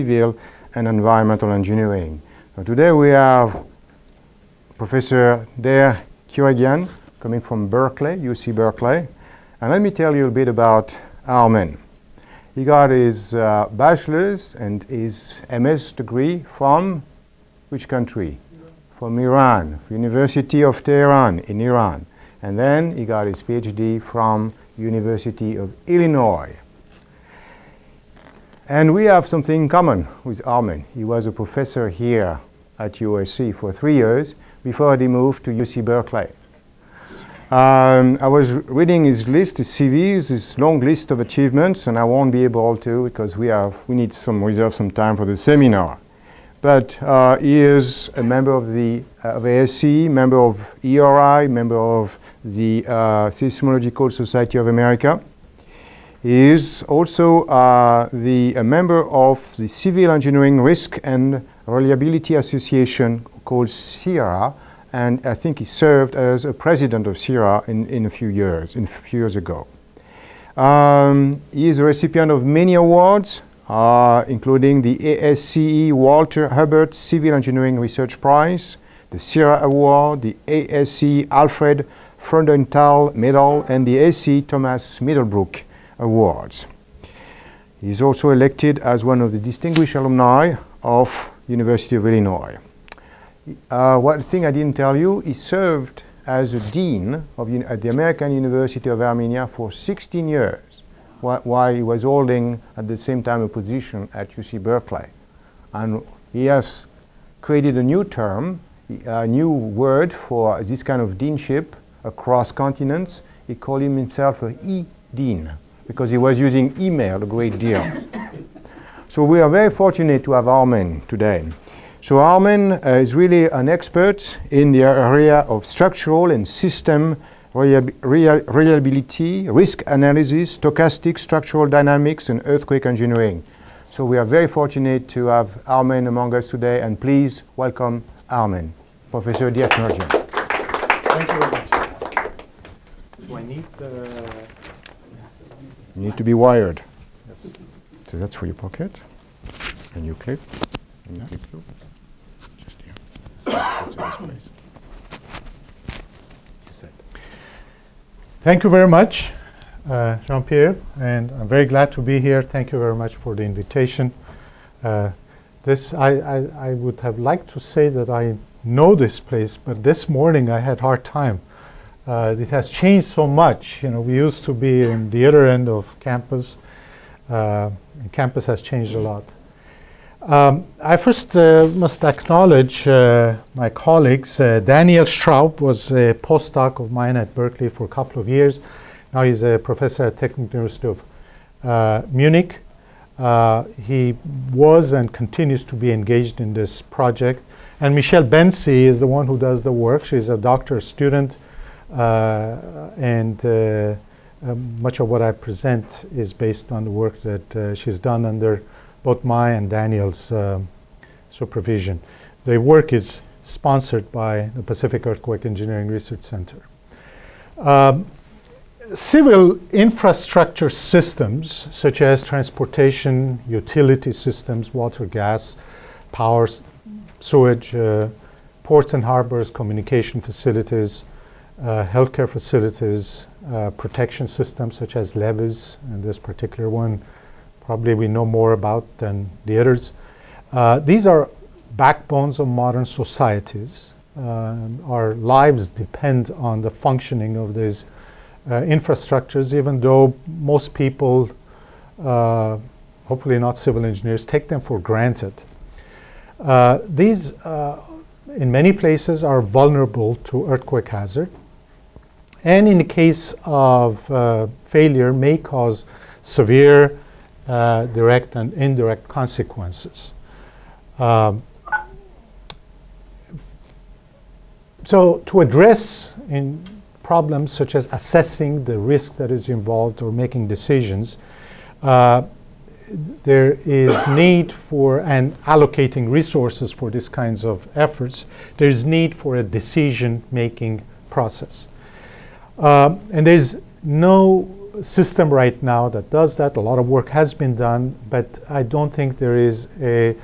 civil and environmental engineering. So today we have Professor Der Kiureghian coming from Berkeley, UC Berkeley. And let me tell you a bit about Armen. He got his uh, bachelor's and his MS degree from which country? From Iran, University of Tehran in Iran. And then he got his PhD from University of Illinois. And we have something in common with Armen. He was a professor here at USC for three years before he moved to UC Berkeley. Um, I was reading his list, his CVs, his long list of achievements, and I won't be able to because we have we need some reserve some time for the seminar. But uh, he is a member of the uh, of ASC, member of ERI, member of the uh, Seismological Society of America. He is also uh, the a member of the Civil Engineering Risk and Reliability Association called CERRA, and I think he served as a president of CERRA in, in a few years, in a few years ago. Um, he is a recipient of many awards, uh, including the ASCE Walter Huber Civil Engineering Research Prize, the CERRA Award, the ASCE Alfred Freudenthal Medal, and the ASCE Thomas Middlebrook Awards. He is also elected as one of the distinguished alumni of University of Illinois. Uh, one thing I didn't tell you, he served as a dean of at the American University of Armenia for 16 years, wh while he was holding at the same time a position at UC Berkeley. And he has created a new term, a new word for this kind of deanship across continents. He called himself a e-dean because he was using email a great deal. so we are very fortunate to have Armen today. So Armen uh, is really an expert in the area of structural and system reliability, risk analysis, stochastic structural dynamics, and earthquake engineering. So we are very fortunate to have Armen among us today, and please welcome Armen, Professor Dirk. Thank you very much. Do I need the... Need to be wired. Yes. So that's for your pocket. And you clip. And you Yeah. clip through. Just here. This place. That's it. Thank you very much, uh, Jean-Pierre, and I'm very glad to be here. Thank you very much for the invitation. Uh, this, I, I, I would have liked to say that I know this place, but this morning I had hard time. Uh, it has changed so much. You know, we used to be in the other end of campus, uh, and campus has changed a lot. Um, I first uh, must acknowledge uh, my colleagues. Uh, Daniel Straub was a postdoc of mine at Berkeley for a couple of years. Now he's a professor at Technical University of uh, Munich. Uh, he was and continues to be engaged in this project. And Michelle Bensi is the one who does the work. She's a doctor student, and uh, um, much of what I present is based on the work that uh, she's done under both my and Daniel's um, supervision. The work is sponsored by the Pacific Earthquake Engineering Research Center. Um, civil infrastructure systems, such as transportation, utility systems, water, gas, power, sewage, uh, ports and harbors, communication facilities, uh, healthcare facilities, uh, protection systems such as levees, and this particular one probably we know more about than the others. Uh, these are backbones of modern societies. Um, our lives depend on the functioning of these uh, infrastructures, even though most people, uh, hopefully not civil engineers, take them for granted. Uh, these, in many places, are vulnerable to earthquake hazard, and in the case of uh, failure, may cause severe uh, direct and indirect consequences. Um, so, to address in problems such as assessing the risk that is involved or making decisions, uh, there is need for and allocating resources for these kinds of efforts. There is need for a decision-making process, Um, and there's no system right now that does that. A lot of work has been done, but I don't think there is a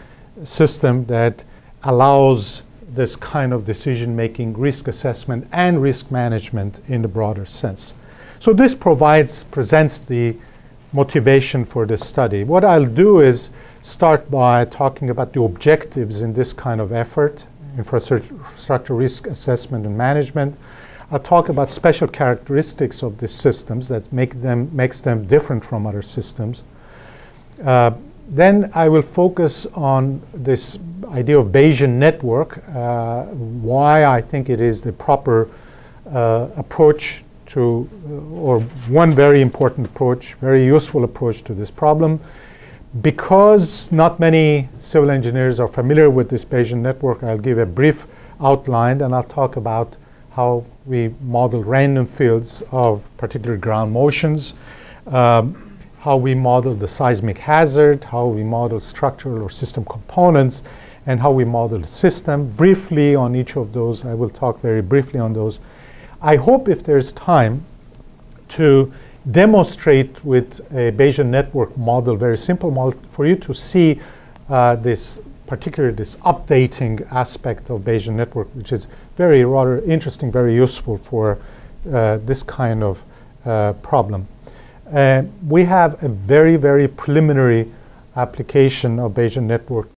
system that allows this kind of decision making, risk assessment, and risk management in the broader sense. So this provides, presents the motivation for this study. What I'll do is start by talking about the objectives in this kind of effort, infrastructure risk assessment and management. I'll talk about special characteristics of these systems that make them, makes them different from other systems. Uh, then I will focus on this idea of Bayesian network, uh, why I think it is the proper uh, approach to, uh, or one very important approach, very useful approach to this problem. Because not many civil engineers are familiar with this Bayesian network, I'll give a brief outline and I'll talk about how we model random fields of particular ground motions. Um, how we model the seismic hazard, how we model structural or system components, and how we model the system. Briefly on each of those, I will talk very briefly on those. I hope if there's time to demonstrate with a Bayesian network model, very simple model, for you to see uh, this particularly this updating aspect of Bayesian network, which is very rather interesting, very useful for uh, this kind of uh, problem. Uh, we have a very, very preliminary application of Bayesian network